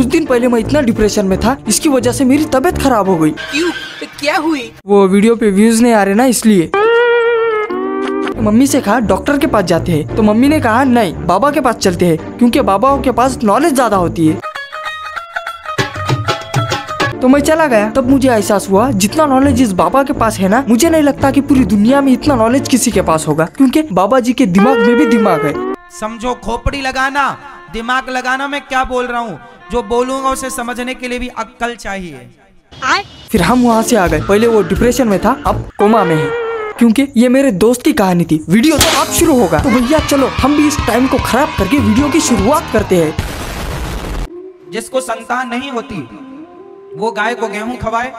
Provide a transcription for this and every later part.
कुछ दिन पहले मैं इतना डिप्रेशन में था इसकी वजह से मेरी तबीयत खराब हो गई। क्यों? क्या हुई? वो वीडियो पे व्यूज़ नहीं आ रहे ना इसलिए। मम्मी से कहा डॉक्टर के पास जाते हैं। तो मम्मी ने कहा नहीं बाबा के पास चलते हैं क्योंकि बाबाओं के पास नॉलेज ज़्यादा होती है। तो मैं चला गया। तब मुझे एहसास हुआ जितना नॉलेज इस बाबा के पास है ना मुझे नहीं लगता कि पूरी दुनिया में इतना नॉलेज किसी के पास होगा क्योंकि बाबा जी के दिमाग में भी दिमाग है। समझो खोपड़ी लगाना। दिमाग लगाना मैं क्या बोल रहा हूँ? जो बोलूँगा उसे समझने के लिए भी अक्कल चाहिए। फिर हम वहाँ से आ गए। पहले वो डिप्रेशन में था अब कोमा में है। क्योंकि ये मेरे दोस्त की कहानी थी। वीडियो तो अब शुरू होगा। तो भैया चलो हम भी इस टाइम को खराब करके वीडियो की शुरुआत करते हैं। जिसको संतान नहीं होती वो गाय को गेहूँ खवाए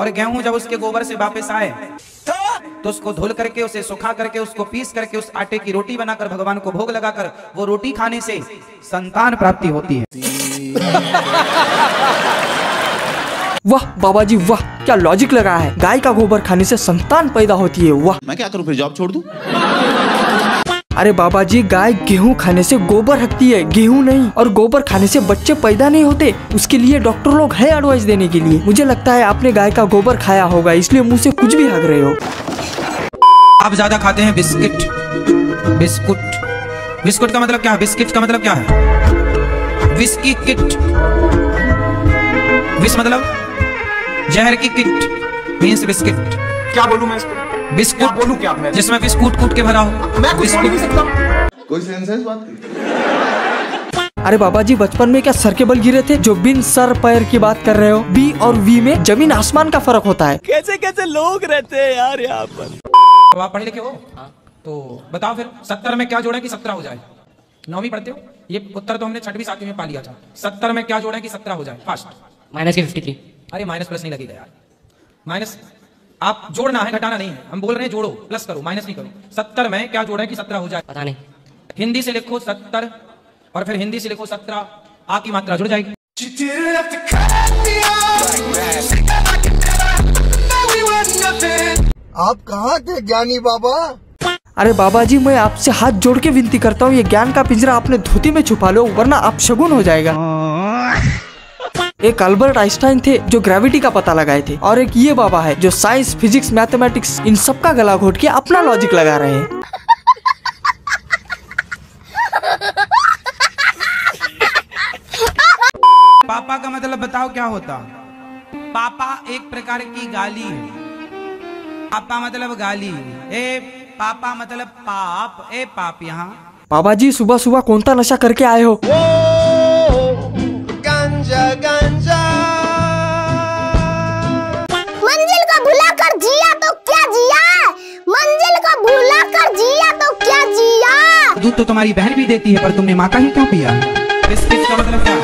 और गेहूँ जब उसके गोबर से वापस आए तो उसको धुल करके उसे सुखा करके उसको पीस करके उस आटे की रोटी बनाकर भगवान को भोग लगाकर वो रोटी खाने से संतान प्राप्ति होती है। वाह बाबा जी वाह क्या लॉजिक लगा है। गाय का गोबर खाने से संतान पैदा होती है वाह। मैं क्या करूँ फिर जॉब छोड़ दूँ? अरे बाबा जी गाय गेहूँ खाने से गोबर हकती है गेहूँ नहीं। और गोबर खाने से बच्चे पैदा नहीं होते उसके लिए डॉक्टर लोग है एडवाइस देने के लिए। मुझे लगता है आपने गाय का गोबर खाया होगा इसलिए मुँह से कुछ भी हक रहे हो। आप ज़्यादा खाते हैं बिस्किट। बिस्कुट। बिस्कुट का मतलब क्या है? बिस्किट का मतलब क्या है? विस्की किट। विस मतलब जहर की किट मीन्स बिस्किट। क्या बोलूँ मैं इसको? बिस्कुट बोलूँ क्या मैं? जिसमें बिस्कुट कूट के भरा हो। मैं कुछ बोल नहीं सकता। कोई सेंस है इस बात की? अरे बाबा जी बचपन में क्या सर के बल गिरे थे? जो बिन सर पैर की बात कर रहे हो बी और वी में ज़मीन आसमान का फ़र्क होता है। कैसे कैसे लोग रहते हैं यार यहाँ पर। तो आप पढ़े लिखे हो। तो बताओ फिर सत्तर में क्या जोड़े कि सत्रह हो जाए? नौवीं पढ़ते हो? ये उत्तर तो हमने छठवीं सातवीं में पा लिया था। सत्तर में क्या जोड़े कि सत्रह हो जाए? फास्ट माइनस के फिफ्टी थ्री अरे माइनस प्लस नहीं लगेगा यार। माइनस आप जोड़ना है घटाना नहीं है। हम बोल रहे हैं जोड़ो प्लस करो माइनस नहीं करो। सत्तर में क्या जोड़े कि सत्रह हो जाए? पता नहीं। हिंदी से लिखो सत्तर और फिर हिंदी से लिखो सत्रह। आ की मात्रा जुड़ जाएगी। आप कहाँ थे ज्ञानी बाबा? अरे बाबा जी मैं आपसे हाथ जोड़ के विनती करता हूँ ये ज्ञान का पिंजरा आपने धोती में छुपा लो वरना आप शगुन हो जाएगा। एक अल्बर्ट आइंस्टाइन थे जो ग्रेविटी का पता लगाए थे और एक ये बाबा है जो साइंस फिजिक्स मैथमेटिक्स इन सब का गला घोट के अपना लॉजिक लगा रहे हैं। पापा का मतलब बताओ क्या होता? पापा एक प्रकार की गाली है। पापा मतलब गाली ए पापा मतलब पाप ए पाप यहाँ। बाबा जी सुबह सुबह कौन सा नशा करके आए हो? गांजा गांजा। मंजिल को भुला कर जिया तो क्या जिया? मंजिल को भुला कर जिया तो क्या जिया? दूध तो तुम्हारी बहन भी देती है पर तुमने माँ का ही क्यों पिया? बिस्किट का मतलब क्या?